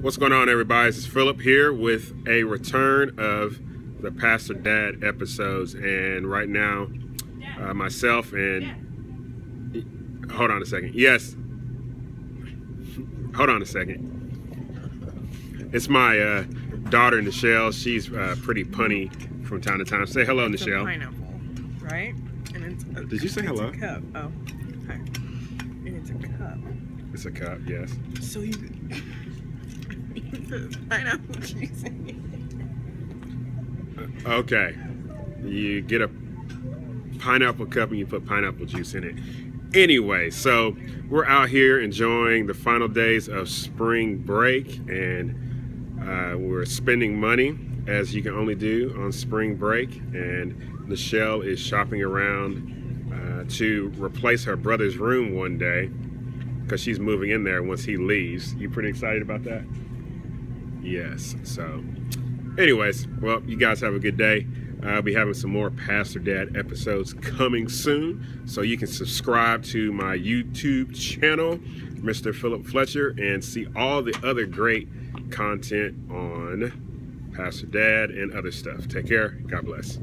What's going on, everybody? It's Phillip here with a return of the Pastor Dad episodes, and right now, uh, myself and hold on a second. Yes, hold on a second. It's my uh, daughter, Nichelle. She's uh, pretty punny from time to time. Say hello, It's a Nichelle. pineapple, right? And it's a, Did you say it's hello? A cup. Oh, okay. And it's a cup. It's a cup, yes. So you. Pineapple juice. Okay. You get a pineapple cup and you put pineapple juice in it. Anyway, so we're out here enjoying the final days of spring break and uh, we're spending money as you can only do on spring break. And Michelle is shopping around uh, to replace her brother's room one day because she's moving in there once he leaves. You pretty excited about that? Yes. So anyways, well, you guys have a good day. I'll be having some more Pastor Dad episodes coming soon. So you can subscribe to my YouTube channel, Mr. Phillip Fletcher, and see all the other great content on Pastor Dad and other stuff. Take care. God bless.